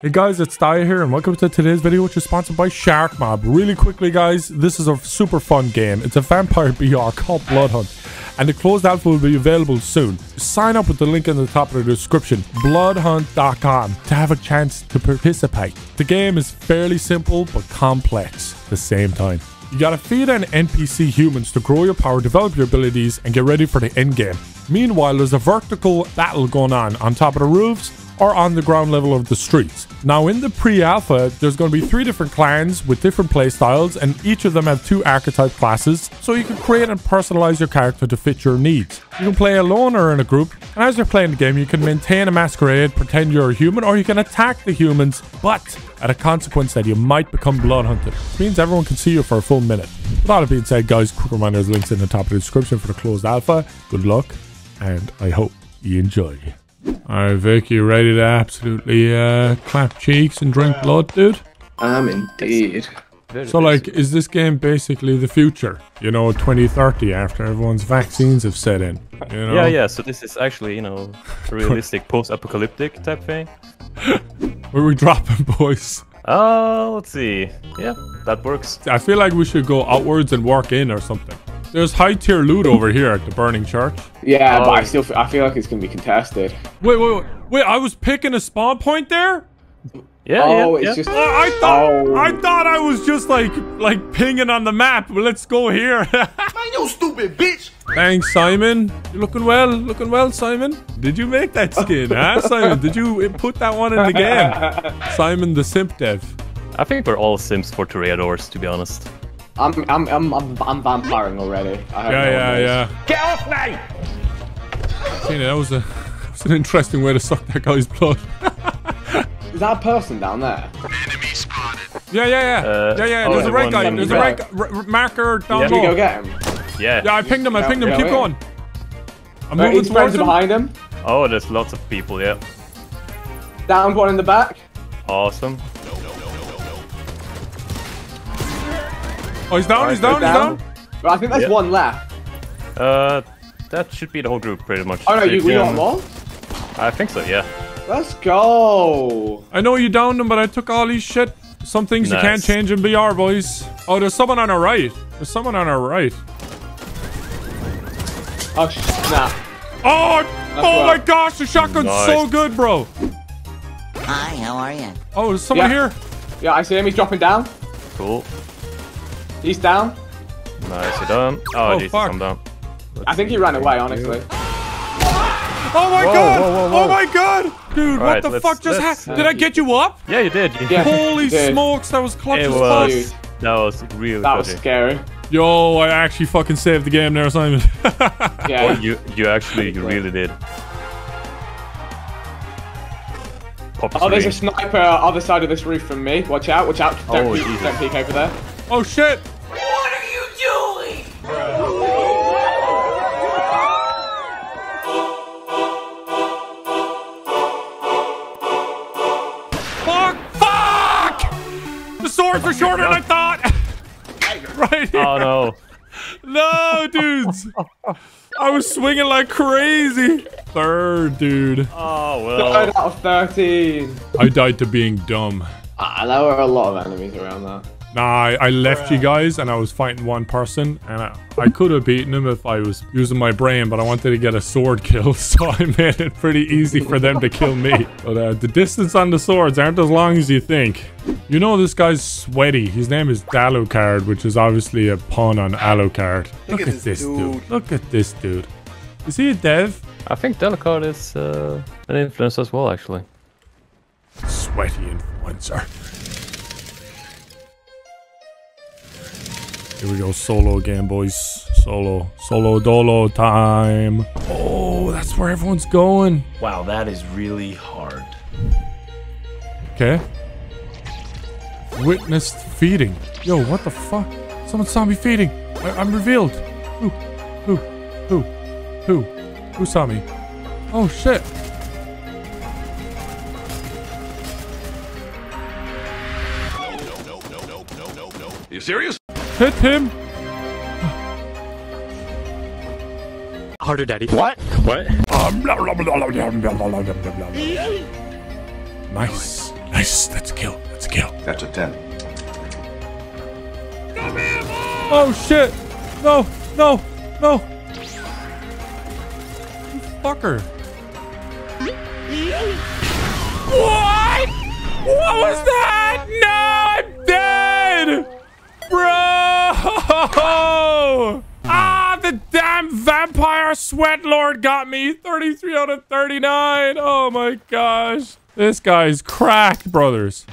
Hey guys, it's Daithi here and welcome to today's video which is sponsored by Sharkmob. Really quickly guys, this is a super fun game. It's a vampire BR called Bloodhunt and the closed alpha will be available soon. Sign up with the link in the top of the description, bloodhunt.com to have a chance to participate. The game is fairly simple but complex at the same time. You gotta feed on NPC humans to grow your power, develop your abilities, and get ready for the end game. Meanwhile, there's a vertical battle going on on top of the roofs or on the ground level of the streets. Now, in the pre-alpha, there's going to be three different clans with different playstyles, and each of them have two archetype classes, so you can create and personalize your character to fit your needs. You can play alone or in a group, and as you're playing the game, you can maintain a masquerade, pretend you're a human, or you can attack the humans, but at a consequence that you might become blood hunted. Which means everyone can see you for a full minute. With all that being said, guys, quick reminder, links in the top of the description for the closed alpha. Good luck, and I hope you enjoy. Alright, Vic, you ready to absolutely uh, clap cheeks and drink blood, dude? I'm indeed. So, like, is this game basically the future? You know, 2030 after everyone's vaccines have set in? You know? Yeah, yeah. So this is actually, you know, realistic post-apocalyptic type thing. Where we dropping, boys? Uh, let's see. Yeah, that works. I feel like we should go outwards and work in or something. There's high tier loot over here at the Burning Church. Yeah, but Oh. I still f- I feel like it's gonna be contested. Wait, wait, wait. Wait, I was picking a spawn point there? Yeah, oh, yeah, it's yeah. just. Oh, I thought Oh. I thought I was just like like pinging on the map. Let's go here. Man, you stupid bitch! Thanks, Simon. You're looking well. Looking well, Simon. Did you make that skin, huh, Simon? Did you uh, put that one in the game? Simon the Simp Dev. I think we're all Sims for Toreadors, to be honest. I'm I'm I'm I'm, I'm vampiring already. I have Yeah, no yeah, yeah. Get off me! Tina, that was a that was an interesting way to suck that guy's blood. Is that a person down there? Yeah, yeah, yeah. Uh, yeah, yeah. oh, There's a red guy. There's a the red back. gu- r- r- marker down Yeah. Should we low. go get him? Yeah. Yeah, I pinged him. I pinged him. Keep yeah. going. I'm Wait, moving his towards him. behind him. Oh, there's lots of people, yeah. Down one in the back. Awesome. Oh, he's down. He's Alright, down. He's down. But I think there's Yeah. one left. Uh, that should be the whole group, pretty much. Oh no, you we got more. I think so, yeah. Let's go. I know you downed him, but I took all these shit. Some things you can't change in BR, boys. Oh, there's someone on our right. There's someone on our right. Oh snap. Oh, oh well. my gosh, the shotgun's Nice. so good, bro. Hi, how are you? Oh, there's someone Yeah. here. Yeah, I see him. He's dropping down. Cool. He's down. Nicely done. Oh, Oh, Jesus, fuck. I'm down. I think he ran away. Honestly. Oh my Whoa, god! whoa, whoa, whoa. Oh my god! Dude, what Alright, the fuck just happened? Did I get you up? Yeah, you did. Yeah. Holy Dude. smokes, that was clutch It as fuck. was. That was really That was scary. Yo, I actually fucking saved the game there, Simon. Yeah. Oh, you, you actually, you really did. Pop Oh, there's a three. sniper other side of this roof from me. Watch out, watch out. Don't, Oh, peek, don't peek over there. Oh shit! What are you doing? Fuck! Fuck! The swords were shorter than I thought! right here. Oh no. No, dudes! I was swinging like crazy. Third, dude. Oh Third well. out of 13. I died to being dumb. Ah, there were a lot of enemies around there. Nah, I, I left you guys and I was fighting one person and I, I could have beaten him if I was using my brain, but I wanted to get a sword kill, so I made it pretty easy for them to kill me. But uh, the distance on the swords aren't as long as you think. You know this guy's sweaty. His name is Alucard, which is obviously a pun on Alucard. Look, at, this dude. Look at this dude. Is he a dev? I think Delicard is uh, an influence as well, actually. Sweaty influencer. Here we go, solo again, boys. Solo. Solo dolo time. Oh, that's where everyone's going. Wow, that is really hard. Okay. Witnessed feeding. Yo, what the fuck? Someone saw me feeding. I- I'm revealed. Who? Who? Who? Who? Who saw me? Oh, shit. No, no, no, no, no, no, no, no. You serious? Hit him! Harder, Daddy. What? What? nice. Nice. That's a kill. That's a kill. That's a 10. Oh, shit. No. No. No. Fucker. What? What was that? No, I'm dead! Bro! Ah! The damn vampire sweat lord got me! 33 out of 39! Oh my gosh! This guy's cracked, brothers.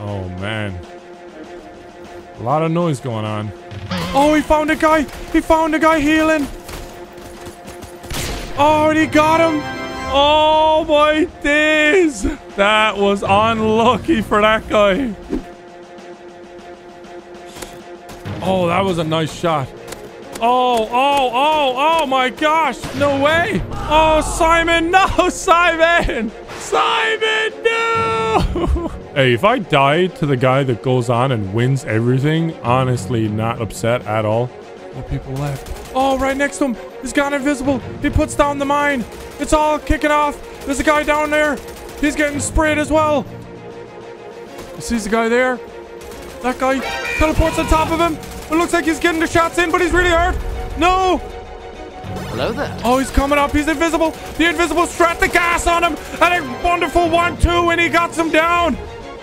Oh man. A lot of noise going on. Oh, he found a guy. He found a guy healing. Oh, and he got him. Oh my days. That was unlucky for that guy. Oh, that was a nice shot. Oh, oh, oh, oh my gosh. No way. Oh, Simon. No, Simon. Simon, no. hey, if I die to the guy that goes on and wins everything, honestly, not upset at all. Four people left. Oh, right next to him. He's gone invisible. He puts down the mine. It's all kicking off. There's a guy down there. He's getting sprayed as well. He sees the guy there. That guy teleports on top of him. It looks like he's getting the shots in, but he's really hurt. No. Hello there. Oh, he's coming up. He's invisible. The invisible strat the gas on him. And a wonderful one-two, and he got him down.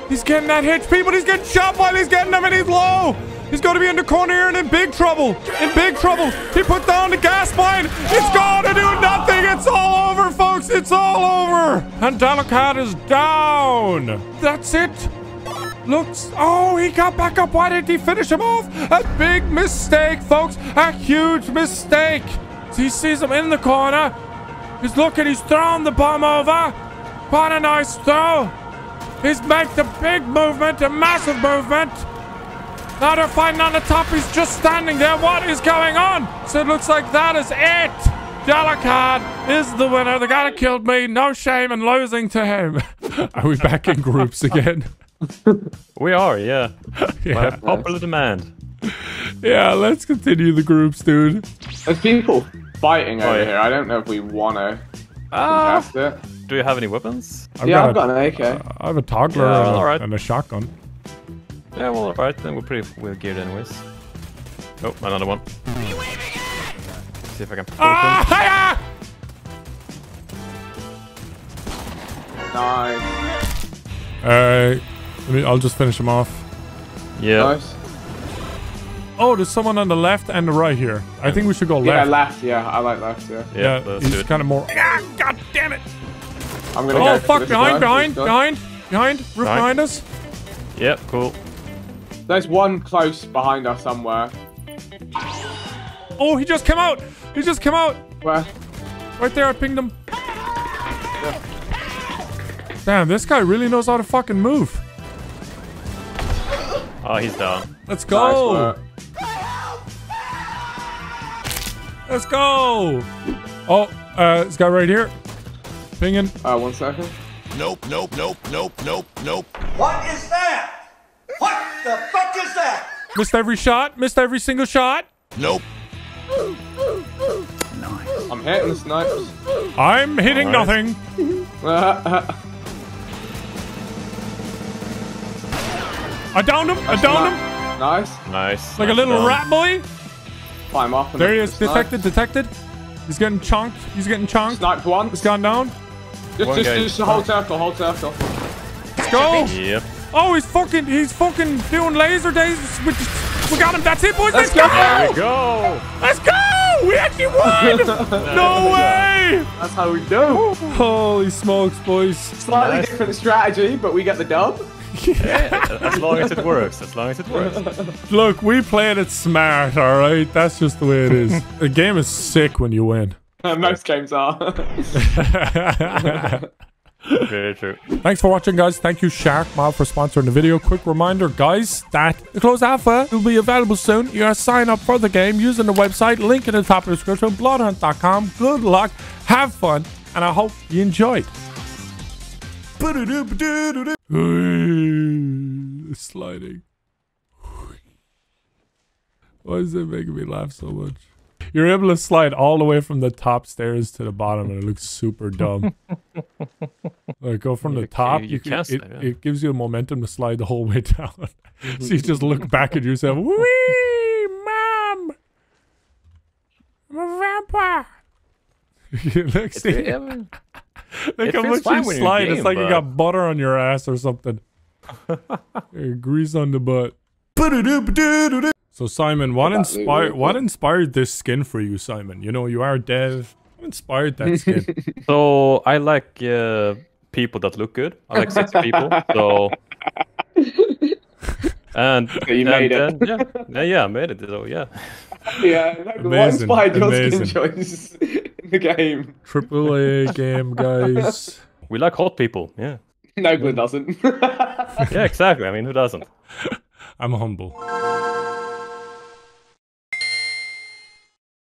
He's getting that HP, but he's getting shot while he's getting them, and he's low. He's going to be in the corner here and in big trouble. In big trouble. He put down the gas mine. It's going to do nothing. It's all over, folks. It's all over. And Delacat is down. That's it. Looks. Oh, he got back up. Why didn't he finish him off? A big mistake, folks. A huge mistake. He sees him in the corner. He's looking. He's throwing the bomb over. What a nice throw. He's made the big movement, a massive movement. Now they're fighting on the top. He's just standing there. What is going on? So it looks like that is it. Galakad is the winner. The guy that killed me. No shame in losing to him. Are we back in groups again? We are, yeah. yeah. By popular demand. yeah, let's continue the groups, dude. There's people fighting over yeah. here. I don't know if we want to Ah, contest it. do you have any weapons? I've yeah, got I've got a, an AK. I have a toddler Yeah, and, a, alright. and a shotgun. Yeah, well, alright, then we're pretty well geared anyways. Oh, another one. See if I can poke Ah, hiya! nice. Alright. Let me, I'll just finish him off. Yeah. Nice. Oh, there's someone on the left and the right here. I think we should go left. Yeah, left. left. Yeah, I like left. Yeah. Yeah, Yeah, he's kind of more. Ah, God damn it! I'm gonna Oh go. fuck! Behind, guy, behind, behind, behind, roof Behind. behind us. Yep, cool. There's one close behind us somewhere. Oh, he just came out. He just came out. Where? Right there, I pinged him. Damn, this guy really knows how to fucking move. Oh, he's down. Let's go. work. Let's go. Oh, uh, this guy right here. Pinging. Uh, one second. Nope, nope, nope, nope, nope, nope. What is that? What the fuck is that? Missed every shot. Missed every single shot. Nope. Nice. I'm hitting the snipes. I'm hitting Alright. nothing. I downed him. I downed him. Nice. Nice. Like a little down. rat boy. Climb up. There he is. for snipe. Detected. Detected. He's getting chunked. He's getting chunked. Sniped one. He's gone down. Just, One just, guy. just hold circle, hold circle. Let's go. Yep. Oh, he's fucking. He's fucking doing laser days. We, we got him. That's it, boys. Let's, Let's go. go. There we go. Let's go. We actually won. no way. That's how we do. Holy smokes, boys. Slightly Nice. different strategy, but we get the dub. Yeah, as long as it works. As long as it works. Look, we played it smart, all right? That's just the way it is. the game is sick when you win. Most games are. Very true. Thanks for watching, guys. Thank you, Shark Mob, for sponsoring the video. Quick reminder, guys, that the closed alpha will be available soon. You gotta sign up for the game using the website, link in the top of the description, bloodhunt.com. Good luck, have fun, and I hope you enjoyed. Sliding. Why is it making me laugh so much? You're able to slide all the way from the top stairs to the bottom, and it looks super dumb. like go from the top, you- you, can, it, slide, yeah. it gives you a momentum to slide the whole way down. so you just look back at yourself. Wee, mom, I'm a vampire. you look, It's, see, yeah, I mean, look it how feels much you slide. in It's game, like you got butter on your ass or something. Grease on the butt. So Simon, what inspired what inspired this skin for you, Simon? You know, you are dev. What inspired that skin? so I like uh, people that look good. I like sexy people. So and, you and made it. then- yeah, yeah, yeah, I made it. So yeah, Yeah, no, what Amazing, inspired your amazing. skin choice in the game? Triple A game, guys. we like hot people. Yeah, No, good doesn't. yeah, exactly. I mean, who doesn't? I'm humble.